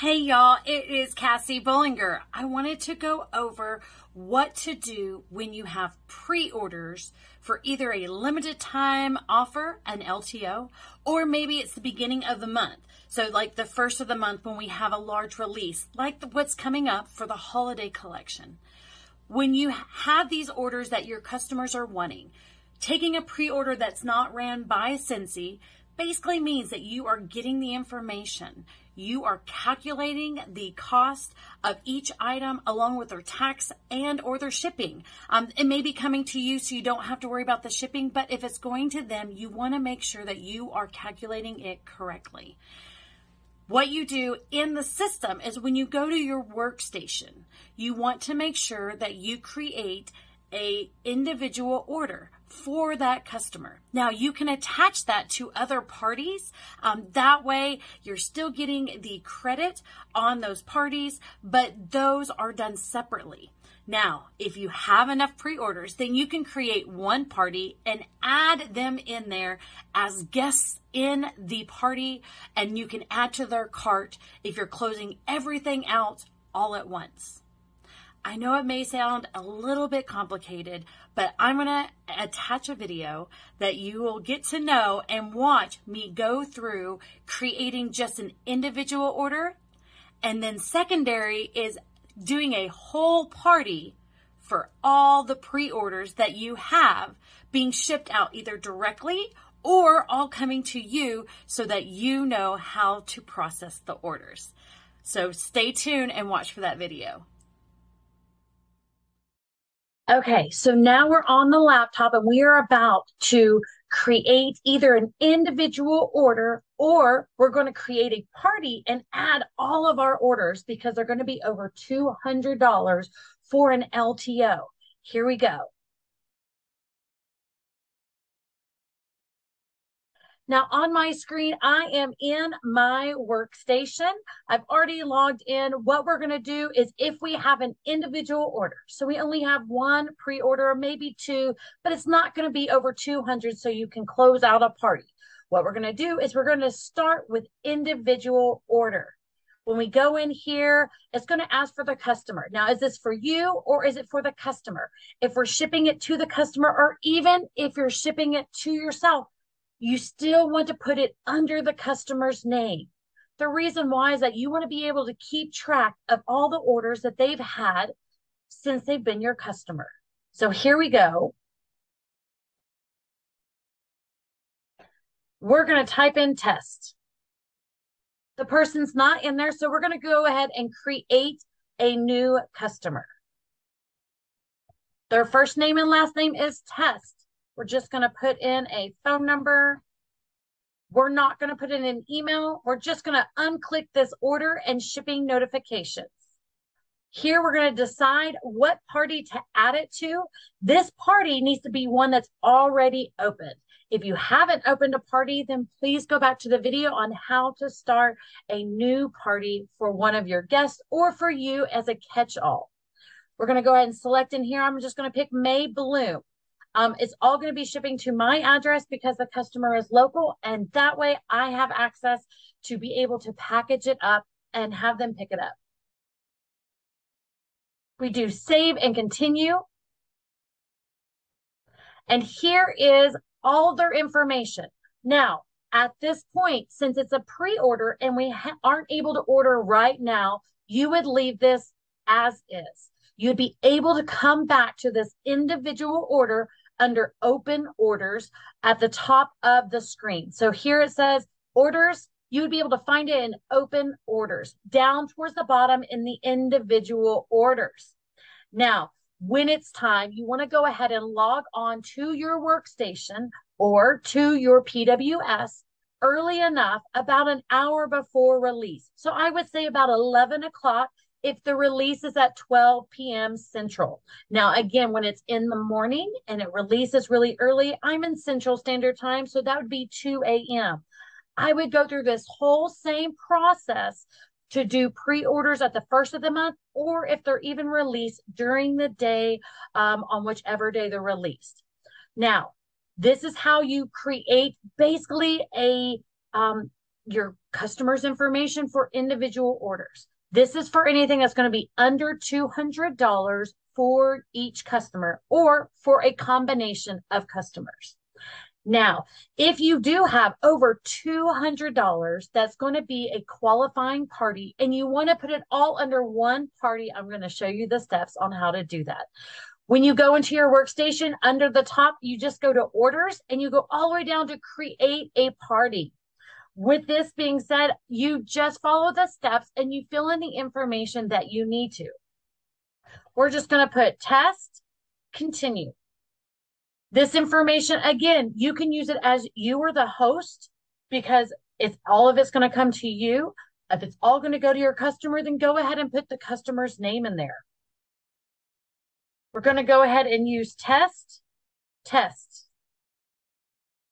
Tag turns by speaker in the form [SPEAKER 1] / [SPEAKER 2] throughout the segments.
[SPEAKER 1] Hey y'all, it is Cassie Bollinger. I wanted to go over what to do when you have pre orders for either a limited time offer, an LTO, or maybe it's the beginning of the month. So, like the first of the month when we have a large release, like what's coming up for the holiday collection. When you have these orders that your customers are wanting, taking a pre order that's not ran by Scentsy basically means that you are getting the information. You are calculating the cost of each item along with their tax and or their shipping. Um, it may be coming to you so you don't have to worry about the shipping, but if it's going to them, you want to make sure that you are calculating it correctly. What you do in the system is when you go to your workstation, you want to make sure that you create a individual order for that customer. Now you can attach that to other parties. Um, that way you're still getting the credit on those parties, but those are done separately. Now, if you have enough pre-orders, then you can create one party and add them in there as guests in the party and you can add to their cart if you're closing everything out all at once. I know it may sound a little bit complicated, but I'm going to attach a video that you will get to know and watch me go through creating just an individual order. And then secondary is doing a whole party for all the pre-orders that you have being shipped out either directly or all coming to you so that you know how to process the orders. So stay tuned and watch for that video. Okay, so now we're on the laptop and we are about to create either an individual order or we're going to create a party and add all of our orders because they're going to be over $200 for an LTO. Here we go. Now on my screen, I am in my workstation. I've already logged in. What we're gonna do is if we have an individual order, so we only have one pre-order or maybe two, but it's not gonna be over 200 so you can close out a party. What we're gonna do is we're gonna start with individual order. When we go in here, it's going to ask for the customer. Now, is this for you or is it for the customer? If we're shipping it to the customer, or even if you're shipping it to yourself, you still want to put it under the customer's name. The reason why is that you want to be able to keep track of all the orders that they've had since they've been your customer. So here we go. We're going to type in test. The person's not in there, so we're going to go ahead and create a new customer. Their first name and last name is test. We're just going to put in a phone number. We're not going to put in an email. We're just going to unclick this order and shipping notifications. Here we're going to decide what party to add it to. This party needs to be one that's already open. If you haven't opened a party, then please go back to the video on how to start a new party for one of your guests or for you as a catch-all. We're going to go ahead and select in here. I'm just going to pick May Bloom. Um, it's all going to be shipping to my address because the customer is local. And that way I have access to be able to package it up and have them pick it up. We do save and continue. And here is all their information. Now, at this point, since it's a pre-order and we aren't able to order right now, you would leave this as is. You'd be able to come back to this individual order under open orders at the top of the screen. So here it says orders. You would be able to find it in open orders down towards the bottom in the individual orders. Now, when it's time, you want to go ahead and log on to your workstation or to your PWS early enough, about an hour before release. So I would say about 11 o'clock if the release is at 12 p.m. Central. Now, again, when it's in the morning and it releases really early, I'm in Central Standard Time, so that would be 2 a.m. I would go through this whole same process to do pre-orders at the first of the month, or if they're even released during the day um, on whichever day they're released. Now, this is how you create basically a um, your customers' information for individual orders. This is for anything that's going to be under $200 for each customer or for a combination of customers. Now, if you do have over $200, that's going to be a qualifying party and you want to put it all under one party. I'm going to show you the steps on how to do that. When you go into your workstation under the top, you just go to orders and you go all the way down to create a party. With this being said, you just follow the steps and you fill in the information that you need to. We're just going to put test, continue. This information, again, you can use it as you are the host because it's all of it's going to come to you. If it's all going to go to your customer, then go ahead and put the customer's name in there. We're going to go ahead and use test, test.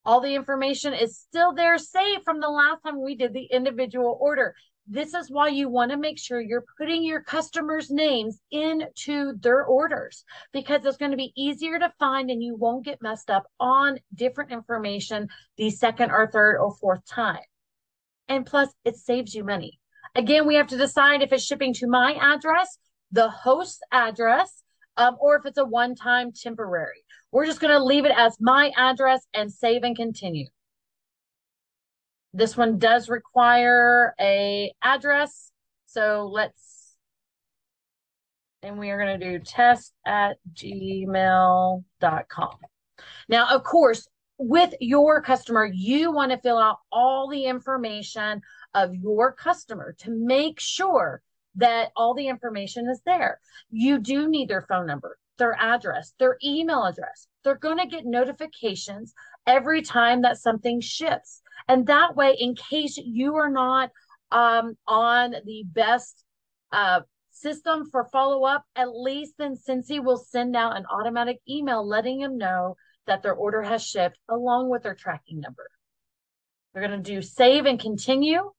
[SPEAKER 1] All the information is still there saved from the last time we did the individual order. This is why you want to make sure you're putting your customers' names into their orders because it's going to be easier to find and you won't get messed up on different information the second or third or fourth time. And plus, it saves you money. Again, we have to decide if it's shipping to my address, the host's address, um, or if it's a one-time temporary. We're just going to leave it as my address and save and continue. This one does require a address. So let's, and we are going to do test at gmail.com. Now, of course, with your customer, you want to fill out all the information of your customer to make sure that all the information is there. You do need their phone number, their address, their email address. They're going to get notifications every time that something ships. And that way, in case you are not um, on the best uh, system for follow up, at least then Scentsy will send out an automatic email letting them know that their order has shipped along with their tracking number. We're going to do save and continue.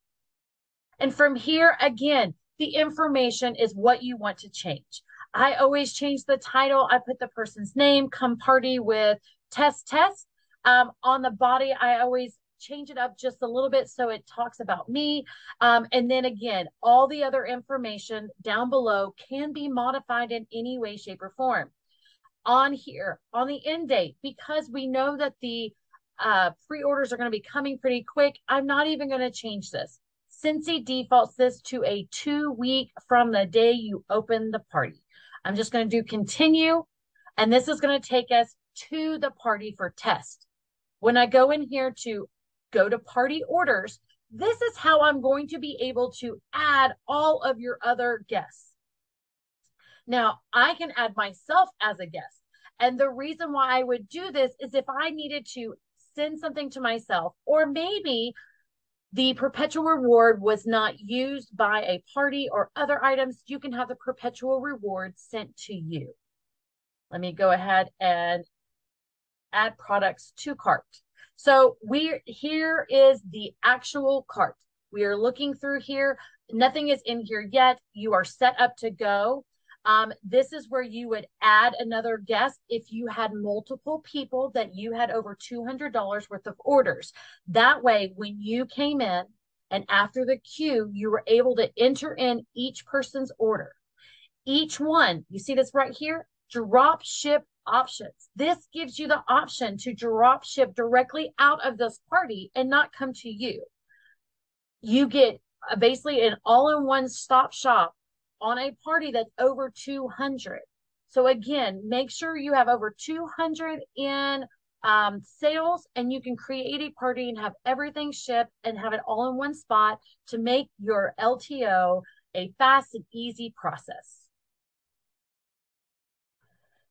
[SPEAKER 1] And from here, again, the information is what you want to change. I always change the title. I put the person's name, come party with test test. Um, on the body, I always change it up just a little bit so it talks about me. Um, and then again, all the other information down below can be modified in any way, shape, or form. On here, on the end date, because we know that the uh, pre-orders are going to be coming pretty quick, I'm not even going to change this. Scentsy defaults this to a two week from the day you open the party. I'm just going to do continue, and this is going to take us to the party for test. When I go in here to go to party orders, this is how I'm going to be able to add all of your other guests. Now, I can add myself as a guest. And the reason why I would do this is if I needed to send something to myself, or maybe the perpetual reward was not used by a party or other items, you can have the perpetual reward sent to you. Let me go ahead and add products to cart. So we here is the actual cart. We are looking through here. Nothing is in here yet. You are set up to go. Um, this is where you would add another guest if you had multiple people that you had over $200 worth of orders. That way, when you came in and after the queue, you were able to enter in each person's order. Each one, you see this right here? Drop ship options. This gives you the option to drop ship directly out of this party and not come to you. You get basically an all in one stop shop on a party that's over 200. So again, make sure you have over 200 in um, sales and you can create a party and have everything shipped and have it all in one spot to make your LTO a fast and easy process.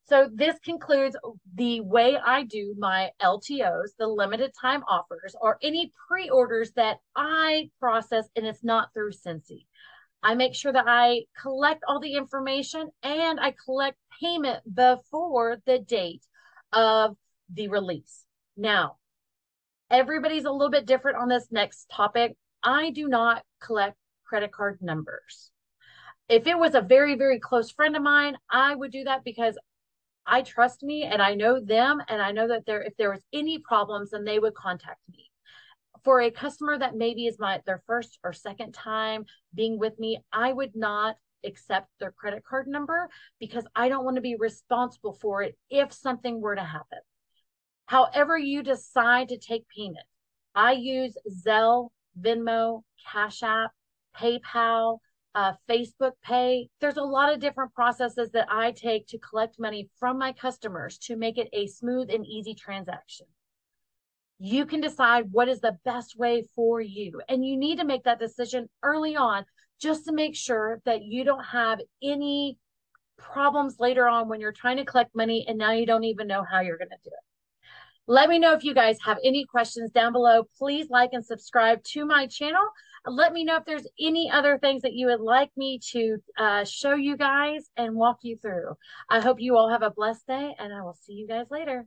[SPEAKER 1] So this concludes the way I do my LTOs, the limited time offers, or any pre-orders that I process and it's not through Scentsy. I make sure that I collect all the information and I collect payment before the date of the release. Now, everybody's a little bit different on this next topic. I do not collect credit card numbers. If it was a very, very close friend of mine, I would do that because I trust me and I know them and I know that there if there was any problems then they would contact me for a customer that maybe is my their first or second time being with me, I would not accept their credit card number because I don't want to be responsible for it if something were to happen. However, you decide to take payment, I use Zelle, Venmo, Cash App, PayPal, uh, Facebook Pay. There's a lot of different processes that I take to collect money from my customers to make it a smooth and easy transaction. You can decide what is the best way for you. And you need to make that decision early on just to make sure that you don't have any problems later on when you're trying to collect money and now you don't even know how you're going to do it. Let me know if you guys have any questions down below. Please like and subscribe to my channel. Let me know if there's any other things that you would like me to uh, show you guys and walk you through. I hope you all have a blessed day and I will see you guys later.